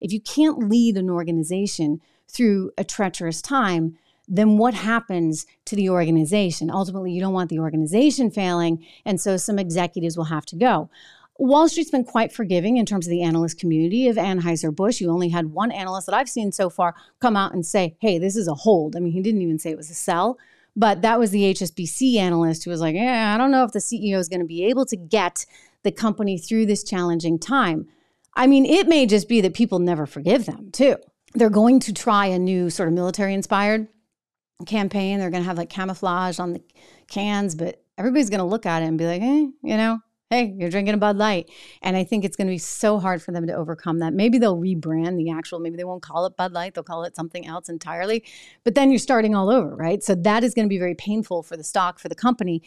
if you can't lead an organization through a treacherous time, then what happens to the organization? Ultimately, you don't want the organization failing. And so some executives will have to go. Wall Street's been quite forgiving in terms of the analyst community of Anheuser-Busch. You only had one analyst that I've seen so far come out and say, hey, this is a hold. I mean, he didn't even say it was a sell, but that was the HSBC analyst who was like, yeah, I don't know if the CEO is going to be able to get the company through this challenging time. I mean, it may just be that people never forgive them, too. They're going to try a new sort of military inspired campaign. They're going to have like camouflage on the cans, but everybody's going to look at it and be like, eh, you know, hey, you're drinking a Bud Light. And I think it's going to be so hard for them to overcome that. Maybe they'll rebrand the actual, maybe they won't call it Bud Light, they'll call it something else entirely. But then you're starting all over, right? So that is going to be very painful for the stock, for the company.